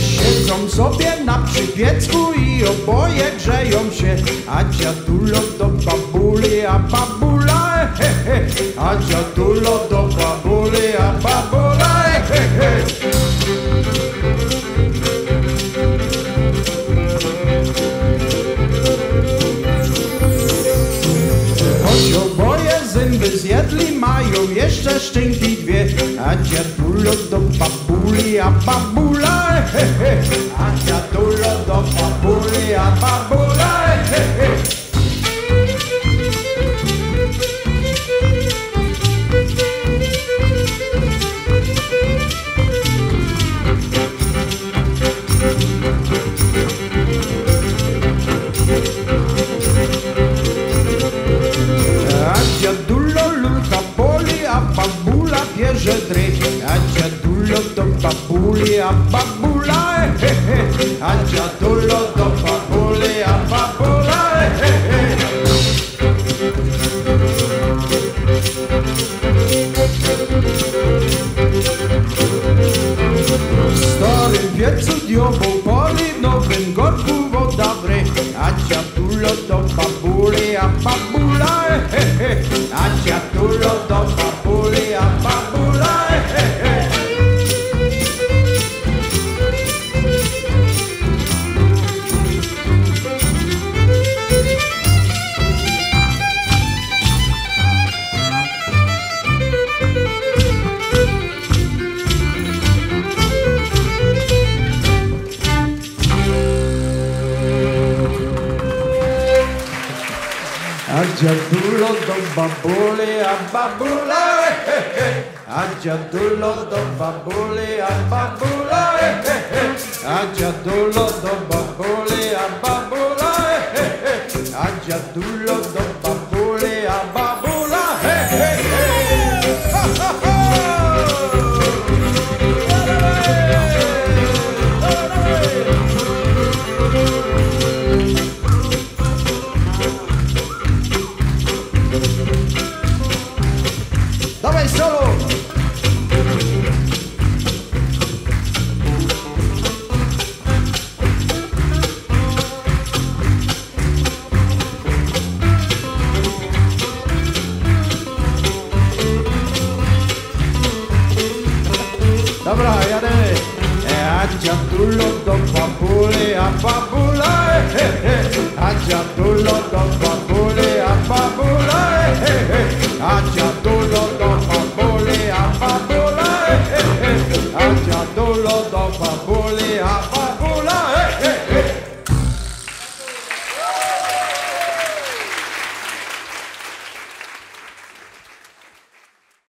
Siedzą sobie na przypiecku i oboje grzeją się A dziadulo do babuli, a babula jeszcze szczęki dwie A dziadulo do babuli, a babula he, he. A dziadulo do babuli, a babula he, he. Do babuli, a babula he, he. A dziadulo do babuli, a babula he, he. W starym piecu diobą poli, A dziadulo do babuli, a babula he, he. A dziadulo do babuli, a babula he, he. A dziadulo do babuli, a babula he, he. A Jademy! E, a dziadullo do babuli, a babula, he, he. A dziadullo do babuli, a babula, he, he. A dziadullo do babuli, a babula, he, he. A dziadullo do babuli, a